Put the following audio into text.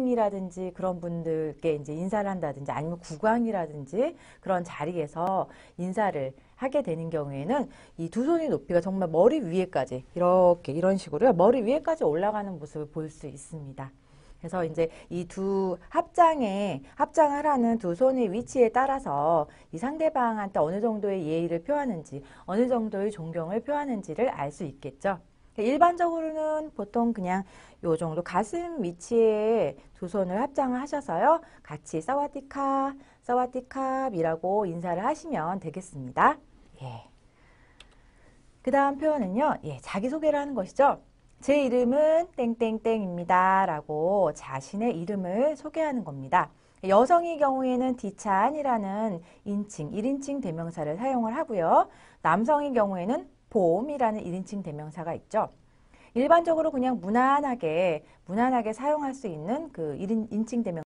등이라든지 그런 분들께 이제 인사를 한다든지 아니면 국왕이라든지 그런 자리에서 인사를 하게 되는 경우에는 이 두 손의 높이가 정말 머리 위에까지 이렇게 이런 식으로요. 머리 위에까지 올라가는 모습을 볼 수 있습니다. 그래서 이제 이 두 합장에 합장하라는 두 손의 위치에 따라서 이 상대방한테 어느 정도의 예의를 표하는지 어느 정도의 존경을 표하는지를 알 수 있겠죠. 일반적으로는 보통 그냥 요 정도 가슴 위치에 두 손을 합장을 하셔서요. 같이 사와디카, 사와디캅이라고 인사를 하시면 되겠습니다. 예. 그 다음 표현은요. 예, 자기소개를 하는 것이죠. 제 이름은 땡땡땡입니다. 라고 자신의 이름을 소개하는 겁니다. 여성의 경우에는 디찬이라는 인칭, 1인칭 대명사를 사용을 하고요. 남성의 경우에는 봄이라는 1인칭 대명사가 있죠. 일반적으로 그냥 무난하게, 무난하게 사용할 수 있는 그 1인, 인칭 대명사